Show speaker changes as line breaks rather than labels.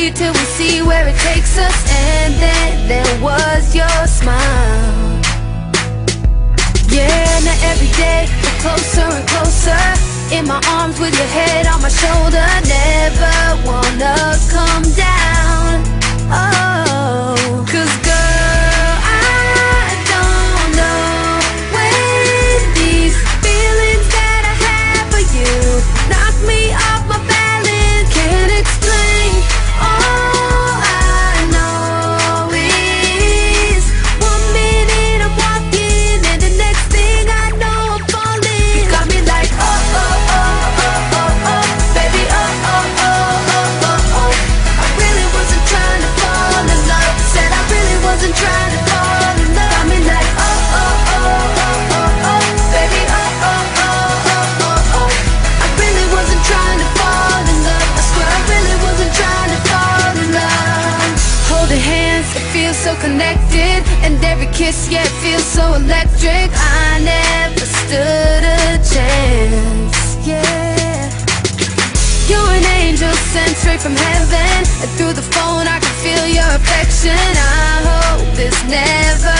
proceed till we see where it takes us. And then there was your smile. Yeah, now every day we're closer and closer. In my arms with your head on my shoulder. Never wanna kiss, yet feels so electric. I never stood a chance, yeah. You're an angel sent straight from heaven. And through the phone I can feel your affection. I hope this never